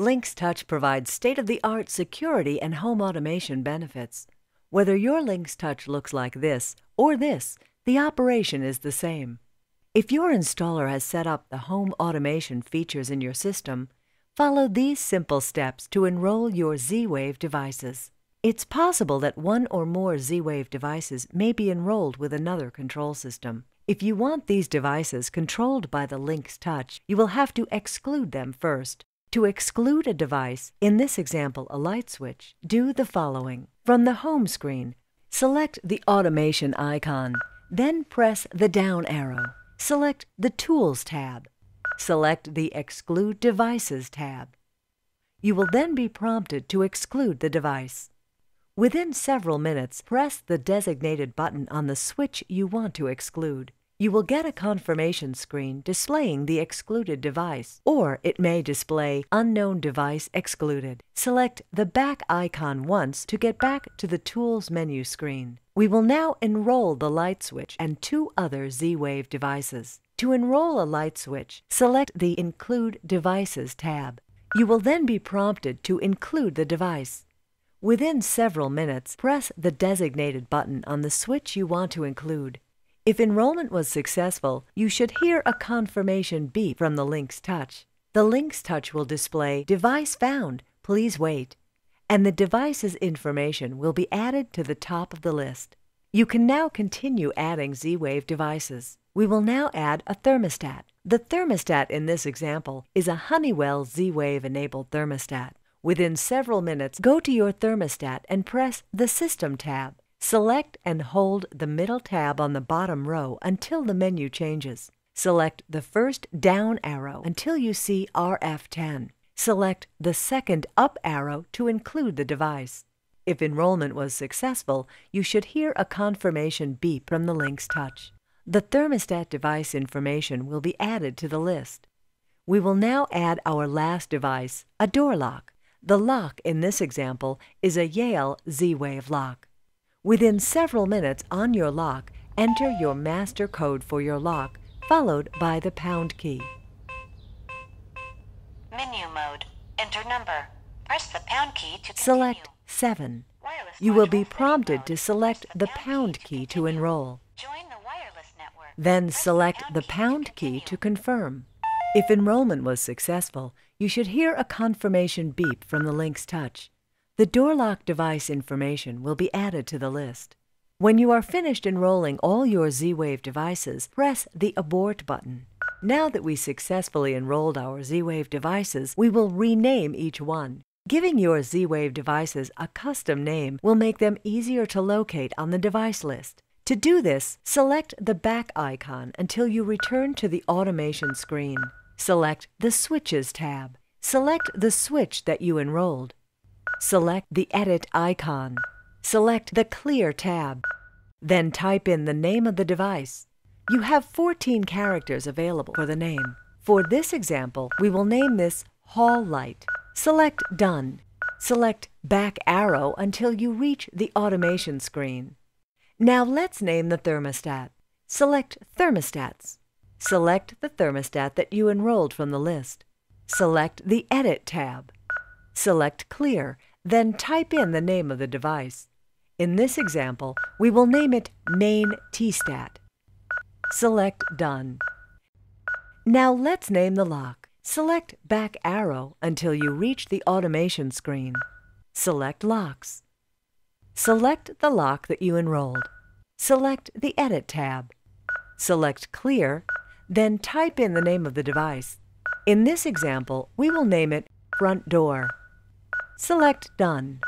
Lynx Touch provides state-of-the-art security and home automation benefits. Whether your Lynx Touch looks like this or this, the operation is the same. If your installer has set up the home automation features in your system, follow these simple steps to enroll your Z-Wave devices. It's possible that one or more Z-Wave devices may be enrolled with another control system. If you want these devices controlled by the Lynx Touch, you will have to exclude them first. To exclude a device, in this example a light switch, do the following. From the home screen, select the automation icon, then press the down arrow. Select the Tools tab. Select the Exclude Devices tab. You will then be prompted to exclude the device. Within several minutes, press the designated button on the switch you want to exclude. You will get a confirmation screen displaying the excluded device, or it may display Unknown Device Excluded. Select the back icon once to get back to the Tools menu screen. We will now enroll the light switch and two other Z-Wave devices. To enroll a light switch, select the Include Devices tab. You will then be prompted to include the device. Within several minutes, press the designated button on the switch you want to include. If enrollment was successful, you should hear a confirmation beep from the Lynx Touch. The Lynx Touch will display Device Found, please wait, and the device's information will be added to the top of the list. You can now continue adding Z-Wave devices. We will now add a thermostat. The thermostat in this example is a Honeywell Z-Wave enabled thermostat. Within several minutes, go to your thermostat and press the System tab. Select and hold the middle tab on the bottom row until the menu changes. Select the first down arrow until you see RF10. Select the second up arrow to include the device. If enrollment was successful, you should hear a confirmation beep from the Lynx Touch. The thermostat device information will be added to the list. We will now add our last device, a door lock. The lock in this example is a Yale Z-Wave lock. Within several minutes on your lock, enter your master code for your lock, followed by the pound key. Menu mode. Enter number. Press the pound key to continue. Select 7. Wireless You will be prompted to select Press the pound key to continue. enroll. Join the wireless network. Then Press the select pound the key to pound key continue. to confirm. If enrollment was successful, you should hear a confirmation beep from the Lynx Touch. The door lock device information will be added to the list. When you are finished enrolling all your Z-Wave devices, press the Abort button. Now that we successfully enrolled our Z-Wave devices, we will rename each one. Giving your Z-Wave devices a custom name will make them easier to locate on the device list. To do this, select the back icon until you return to the automation screen. Select the Switches tab. Select the switch that you enrolled. Select the Edit icon. Select the Clear tab. Then type in the name of the device. You have 14 characters available for the name. For this example, we will name this Hall Light. Select Done. Select back arrow until you reach the automation screen. Now let's name the thermostat. Select Thermostats. Select the thermostat that you enrolled from the list. Select the Edit tab. Select Clear, then type in the name of the device. In this example, we will name it Main T-Stat. Select Done. Now let's name the lock. Select back arrow until you reach the automation screen. Select Locks. Select the lock that you enrolled. Select the Edit tab. Select Clear, then type in the name of the device. In this example, we will name it Front Door. Select Done.